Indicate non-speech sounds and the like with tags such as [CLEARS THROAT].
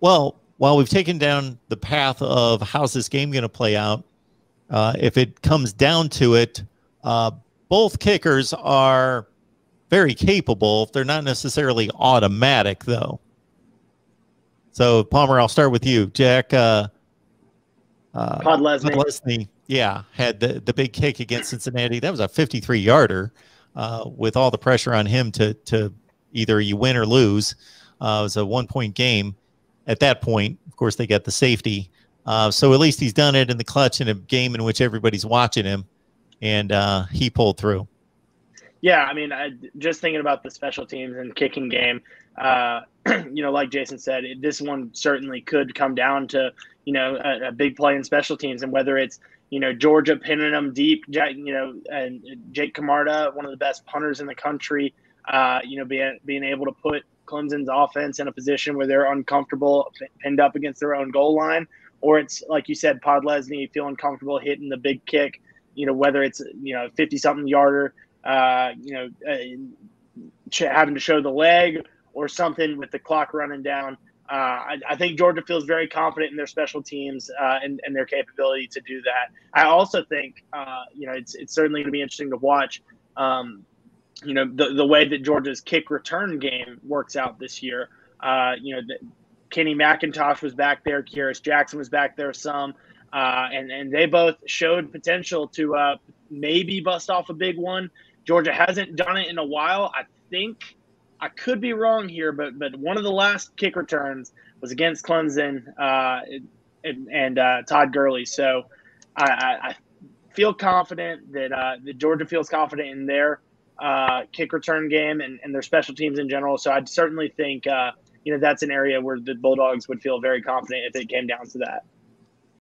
Well, while we've taken down the path of how's this game going to play out, uh, if it comes down to it, uh, both kickers are very capable. They're not necessarily automatic, though. So, Palmer, I'll start with you. Jack uh, uh, Podlesny. yeah, had the, the big kick against Cincinnati. That was a 53 yarder uh, with all the pressure on him to, to either you win or lose. Uh, it was a one point game. At that point, of course, they got the safety. Uh, so at least he's done it in the clutch in a game in which everybody's watching him, and uh, he pulled through. Yeah, I mean, I, just thinking about the special teams and kicking game, uh, [CLEARS THROAT] you know, like Jason said, it, this one certainly could come down to you know a, a, big play in special teams, and whether it's you know Georgia pinning them deep, you know, and Jake Camarda, one of the best punters in the country, uh, you know, being being able to put Clemson's offense in a position where they're uncomfortable, pinned up against their own goal line, or it's like you said, Podlesny feeling comfortable hitting the big kick. You know, whether it's you know fifty something yarder, uh, you know, uh, having to show the leg or something with the clock running down. Uh, I, I, think Georgia feels very confident in their special teams uh, and, and, their capability to do that. I also think, uh, you know, it's, it's certainly going to be interesting to watch, um, you know, the, the way that Georgia's kick return game works out this year. Uh, you know, the, Kenny McIntosh was back there, Kearis Jackson was back there some, uh, and, and they both showed potential to uh, maybe bust off a big one. Georgia hasn't done it in a while. I think I could be wrong here, but but one of the last kick returns was against Clemson uh, and, and uh, Todd Gurley. So I, I, feel confident that uh, that Georgia feels confident in their uh, kick return game and, and their special teams in general. So I'd certainly think uh, you know that's an area where the Bulldogs would feel very confident if it came down to that.